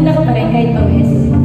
Maganda ka pa rin kahit pawis.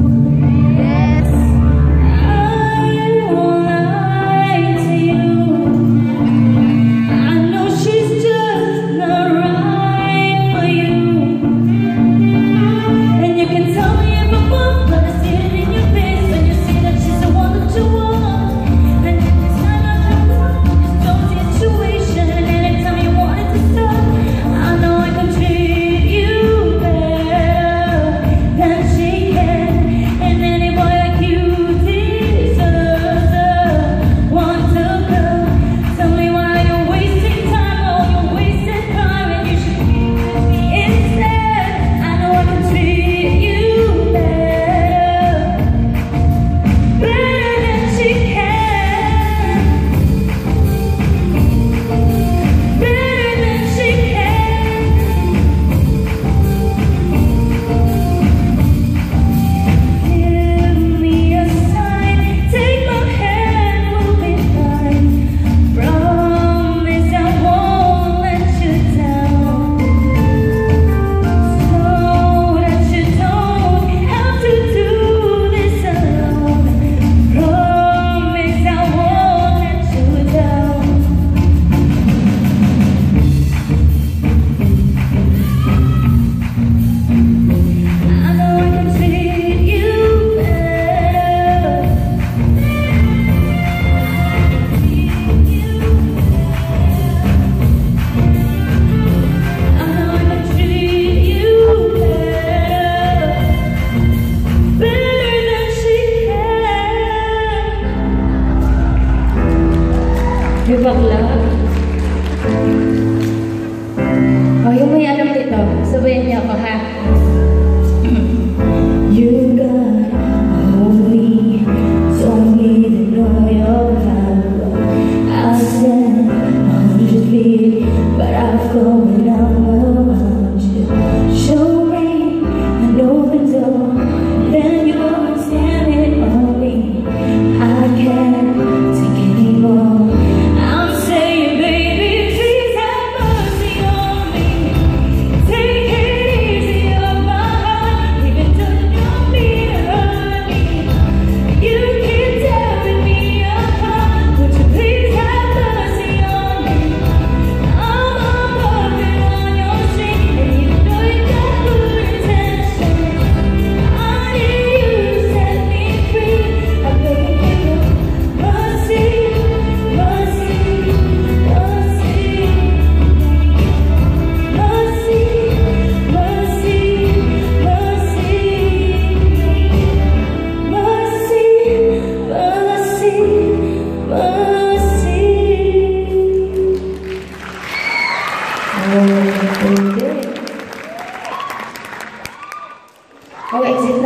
May bakla. O, oh, yung may alam nito, sabayan niya ako ha.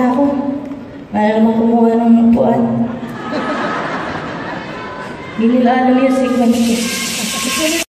Ako. Mahal naman kumuha ng upuan. Hindi nila alam yung ko.